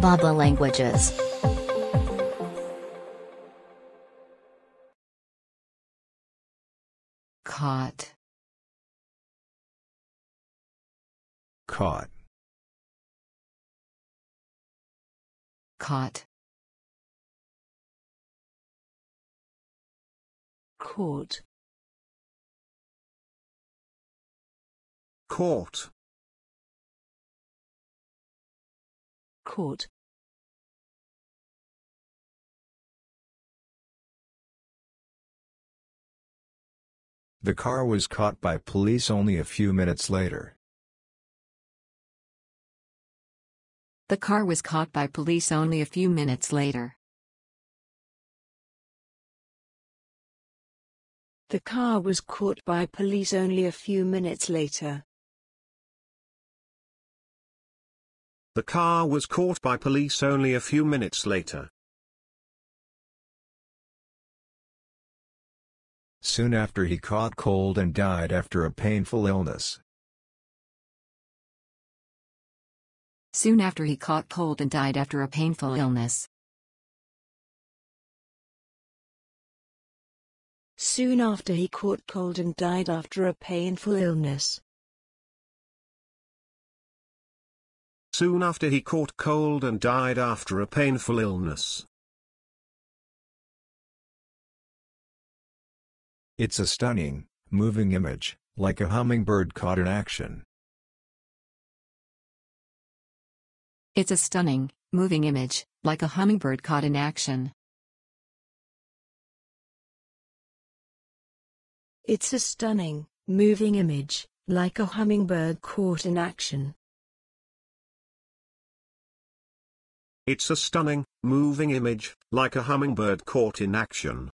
bab.la languages. caught, caught, caught, caught, caught, caught, The car was caught by police only a few minutes later. The car was caught by police only a few minutes later. The car was caught by police only a few minutes later. The car was caught by police only a few minutes later. Soon after he caught cold and died after a painful illness. Soon after he caught cold and died after a painful illness. Soon after he caught cold and died after a painful illness. Soon after he caught cold and died after a painful illness. It's a stunning, moving image, like a hummingbird caught in action. It's a stunning, moving image, like a hummingbird caught in action. It's a stunning, moving image, like a hummingbird caught in action. It's a stunning, moving image, like a hummingbird caught in action.